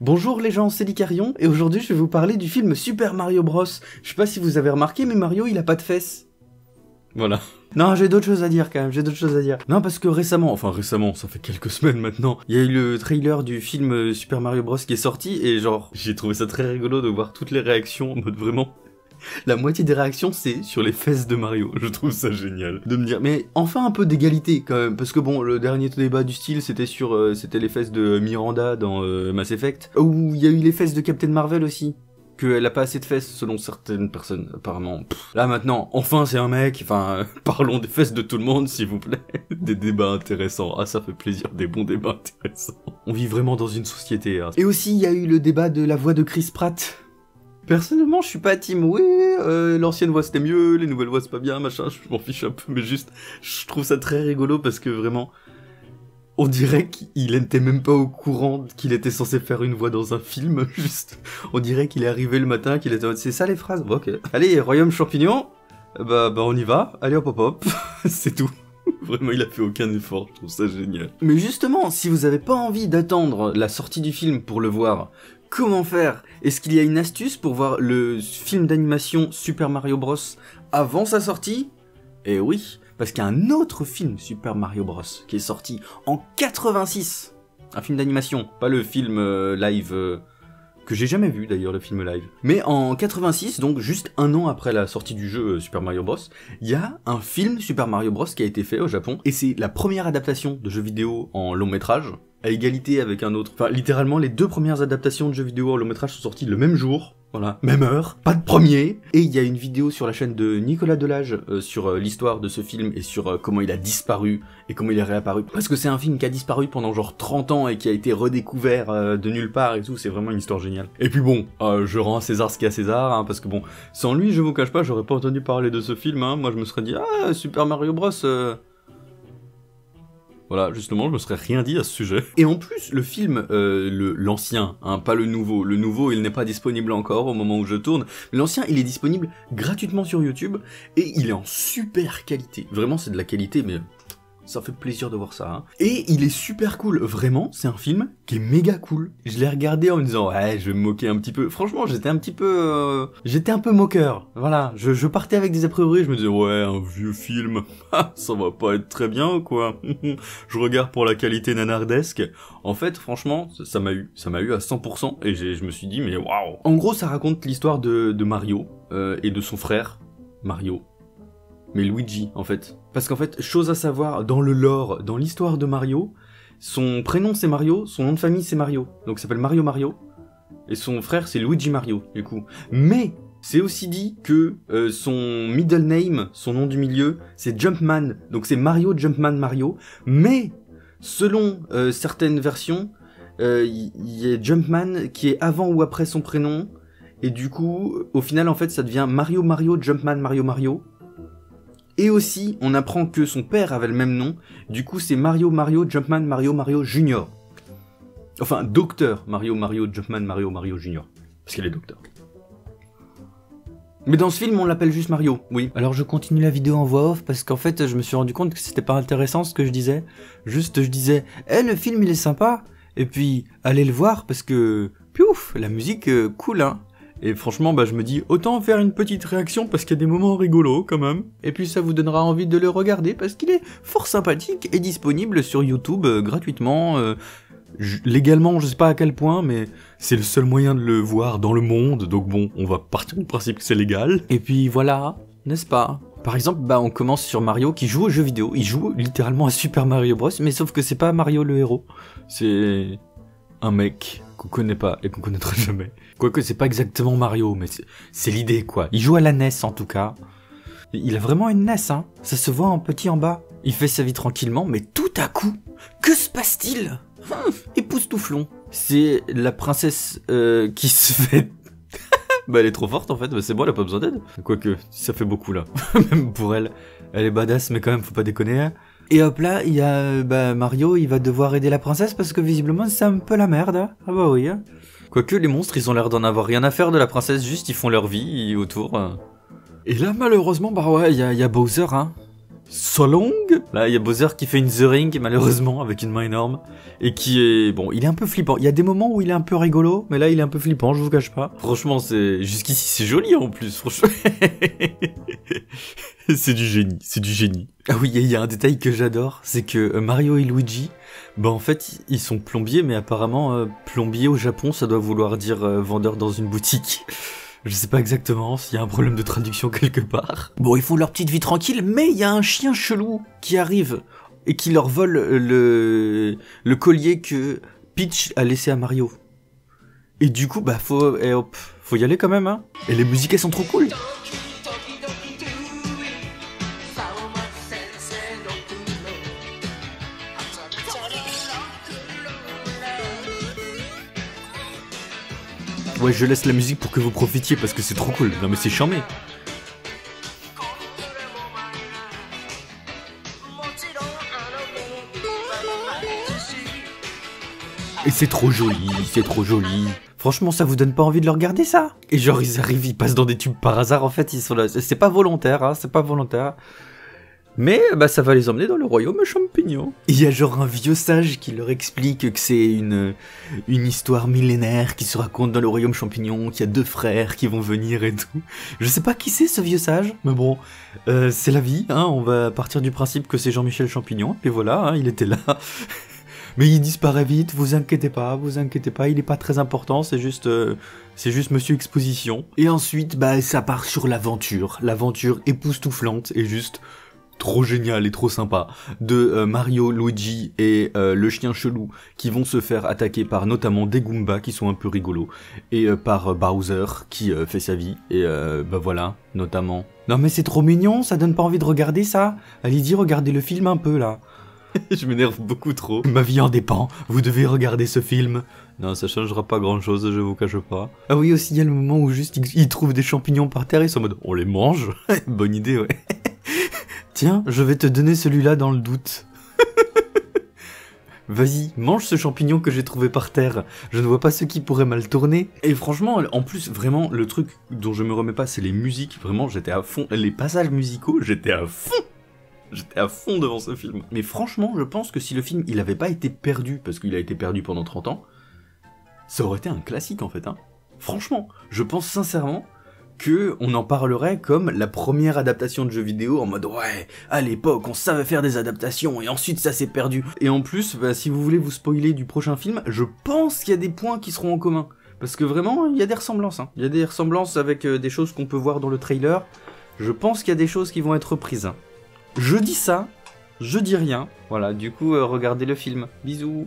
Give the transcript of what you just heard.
Bonjour les gens, c'est Licarion, et aujourd'hui je vais vous parler du film Super Mario Bros. Je sais pas si vous avez remarqué, mais Mario il a pas de fesses. Voilà. Non, j'ai d'autres choses à dire quand même, j'ai d'autres choses à dire. Non, parce que récemment, enfin récemment, ça fait quelques semaines maintenant, il y a eu le trailer du film euh, Super Mario Bros qui est sorti, et genre, j'ai trouvé ça très rigolo de voir toutes les réactions en mode vraiment la moitié des réactions, c'est sur les fesses de Mario. Je trouve ça génial. De me dire, mais enfin un peu d'égalité quand même. Parce que bon, le dernier débat du style, c'était sur, euh, c'était les fesses de Miranda dans euh, Mass Effect. Ou il y a eu les fesses de Captain Marvel aussi. Qu'elle a pas assez de fesses selon certaines personnes, apparemment. là maintenant, enfin c'est un mec, enfin, parlons des fesses de tout le monde s'il vous plaît. des débats intéressants. Ah ça fait plaisir, des bons débats intéressants. On vit vraiment dans une société. Hein. Et aussi il y a eu le débat de la voix de Chris Pratt Personnellement, je suis pas team. Oui, euh, l'ancienne voix c'était mieux, les nouvelles voix c'est pas bien, machin. Je m'en fiche un peu, mais juste, je trouve ça très rigolo parce que vraiment, on dirait qu'il n'était même pas au courant qu'il était censé faire une voix dans un film. Juste, on dirait qu'il est arrivé le matin, qu'il était. C'est ça les phrases? Bon, ok. Allez, royaume champignon. Bah, bah, on y va. Allez, hop, hop, hop. c'est tout. Vraiment, il a fait aucun effort, je trouve ça génial. Mais justement, si vous avez pas envie d'attendre la sortie du film pour le voir, Comment faire. Est-ce qu'il y a une astuce pour voir le film d'animation Super Mario Bros. avant sa sortie? Eh oui, parce qu'il y a un autre film Super Mario Bros. qui est sorti en 86. Un film d'animation, pas le film euh, live euh, que j'ai jamais vu d'ailleurs le film live. Mais en 86, donc juste un an après la sortie du jeu euh, Super Mario Bros, il y a un film Super Mario Bros. qui a été fait au Japon. Et c'est la première adaptation de jeu vidéo en long métrage à égalité avec un autre. Enfin, littéralement, les deux premières adaptations de jeux vidéo en long métrage sont sorties le même jour. Voilà, même heure, pas de premier. Et il y a une vidéo sur la chaîne de Nicolas Delage euh, sur euh, l'histoire de ce film et sur euh, comment il a disparu et comment il est réapparu. Parce que c'est un film qui a disparu pendant genre 30 ans et qui a été redécouvert de nulle part et tout, c'est vraiment une histoire géniale. Et puis bon, je rends à César ce qu'il y a à César, hein, parce que bon, sans lui, je vous cache pas, j'aurais pas entendu parler de ce film, hein. moi je me serais dit, ah, Super Mario Bros... Voilà, justement, je me serais rien dit à ce sujet. Et en plus, le film, euh, l'ancien, hein, pas le nouveau. Le nouveau, il n'est pas disponible encore au moment où je tourne. L'ancien, il est disponible gratuitement sur YouTube et il est en super qualité. Vraiment, c'est de la qualité, mais ça fait plaisir de voir ça. Hein. Et il est super cool, vraiment, c'est un film qui est méga cool. Je l'ai regardé en me disant, ouais, je vais me moquer un petit peu. Franchement, j'étais un petit peu... Euh, j'étais un peu moqueur. Voilà, je, je, partais avec des a priori, je me disais, ouais, un vieux film, ah, ça va pas être très bien, quoi. je regarde pour la qualité nanardesque. En fait, franchement, ça m'a eu. Ça m'a eu à 100%, et je me suis dit, mais waouh En gros, ça raconte l'histoire de, de Mario, euh, et de son frère, Mario, mais Luigi en fait. Parce qu'en fait, chose à savoir, dans le lore, dans l'histoire de Mario, son prénom c'est Mario, son nom de famille c'est Mario. Donc il s'appelle Mario Mario. Et son frère c'est Luigi Mario, du coup. Mais c'est aussi dit que euh, son middle name, son nom du milieu, c'est Jumpman. Donc c'est Mario Jumpman Mario. Mais selon euh, certaines versions, il euh, y, a Jumpman qui est avant ou après son prénom. Et du coup, au final, en fait, ça devient Mario Mario Jumpman Mario Mario. Et aussi, on apprend que son père avait le même nom, du coup c'est Mario Mario Jumpman Mario Mario Junior. Enfin, docteur Mario Mario Jumpman Mario Mario Junior. Parce qu'il est docteur. Mais dans ce film, on l'appelle juste Mario, oui. Alors je continue la vidéo en voix off parce qu'en fait, je me suis rendu compte que c'était pas intéressant ce que je disais. Juste, je disais, eh, le film il est sympa. Et puis, allez le voir parce que, piouf, la musique euh, cool, hein. Et franchement, bah, je me dis, autant faire une petite réaction parce qu'il y a des moments rigolos quand même. Et puis ça vous donnera envie de le regarder parce qu'il est fort sympathique et disponible sur YouTube euh, gratuitement. Euh, légalement, je sais pas à quel point, mais c'est le seul moyen de le voir dans le monde. Donc bon, on va partir du principe que c'est légal. Et puis voilà, n'est-ce pas? Par exemple, bah on commence sur Mario qui joue aux jeux vidéo. Il joue littéralement à Super Mario Bros. Mais sauf que c'est pas Mario le héros. C'est un mec qu'on connaît pas et qu'on connaîtra jamais. Quoique c'est pas exactement Mario, mais c'est l'idée quoi. Il joue à la NES en tout cas. Il a vraiment une NES, hein. Ça se voit en petit en bas. Il fait sa vie tranquillement, mais tout à coup, que se passe-t-il? Époustouflon. C'est la princesse euh, qui se fait... bah elle est trop forte en fait, c'est bon, elle a pas besoin d'aide. Quoique, ça fait beaucoup là. même pour elle. Elle est badass, mais quand même, faut pas déconner. Et hop là, il y a bah, Mario, il va devoir aider la princesse parce que visiblement c'est un peu la merde. Hein. Ah bah oui. Hein. Quoique les monstres, ils ont l'air d'en avoir rien à faire de la princesse, juste ils font leur vie autour. Et là, malheureusement, bah ouais, il y a, Bowser, hein. Solong? Là, il y a Bowser qui fait une The Ring, malheureusement, avec une main énorme. Et qui est... Bon, il est un peu flippant. Il y a des moments où il est un peu rigolo, mais là, il est un peu flippant, je vous cache pas. Franchement, c'est... Jusqu'ici, c'est joli, en plus, franchement. c'est du génie, c'est du génie. Ah oui, il y a un détail que j'adore, c'est que euh, Mario et Luigi, bah en fait, ils sont plombiers, mais apparemment, euh, plombier au Japon, ça doit vouloir dire euh, vendeur dans une boutique. Je sais pas exactement s'il y a un problème de traduction quelque part. Bon, ils font leur petite vie tranquille, mais il y a un chien chelou qui arrive et qui leur vole le, le collier que Peach a laissé à Mario. Et du coup, bah faut, et hop, faut y aller quand même, hein. Et les musiques elles sont trop cool. Ouais, je laisse la musique pour que vous profitiez parce que c'est trop cool. Non mais c'est charmé. Et c'est trop joli, c'est trop joli. Franchement, ça vous donne pas envie de le regarder ça? Et genre, ils arrivent, ils passent dans des tubes par hasard, en fait, ils sont là. C'est pas volontaire, hein, c'est pas volontaire. Mais bah ça va les emmener dans le royaume champignon. Il y a genre un vieux sage qui leur explique que c'est une, une histoire millénaire qui se raconte dans le royaume champignon, qu'il y a deux frères qui vont venir et tout. Je sais pas qui c'est ce vieux sage, mais bon, euh, c'est la vie, hein, on va partir du principe que c'est Jean-Michel Champignon, et voilà, hein, il était là. mais il disparaît vite, vous inquiétez pas, vous inquiétez pas, il est pas très important, c'est juste... Euh, c'est juste Monsieur Exposition. Et ensuite, bah, ça part sur l'aventure. L'aventure époustouflante et juste trop génial et trop sympa de euh, Mario, Luigi et euh, le chien chelou qui vont se faire attaquer par notamment des Goombas qui sont un peu rigolos et euh, par Bowser qui fait sa vie et bah voilà notamment. Non mais c'est trop mignon, ça donne pas envie de regarder ça. Allez y regardez le film un peu là. je m'énerve beaucoup trop. Ma vie en dépend, vous devez regarder ce film. Non, ça changera pas grand chose, je vous cache pas. Ah oui, aussi, il y a le moment où juste ils, trouvent des champignons par terre, ils sont en mode on les mange? Bonne idée, ouais. Tiens, je vais te donner celui-là dans le doute. Vas-y, mange ce champignon que j'ai trouvé par terre. Je ne vois pas ce qui pourrait mal tourner. Et franchement, en plus, vraiment, le truc dont je me remets pas, c'est les musiques. Vraiment, j'étais à fond. Les passages musicaux, j'étais à fond. J'étais à fond devant ce film. Mais franchement, je pense que si le film, il avait pas été perdu, parce qu'il a été perdu pendant 30 ans, ça aurait été un classique en fait. Hein. Franchement, je pense sincèrement que on en parlerait comme la première adaptation de jeu vidéo en mode ouais, à l'époque on savait faire des adaptations et ensuite ça s'est perdu. Et en plus, bah, si vous voulez vous spoiler du prochain film, je pense qu'il y a des points qui seront en commun. Parce que vraiment, il y a des ressemblances. Hein. Il y a des ressemblances avec euh, des choses qu'on peut voir dans le trailer. Je pense qu'il y a des choses qui vont être reprises. Je dis ça, je dis rien. Voilà, du coup, euh, regardez le film. Bisous.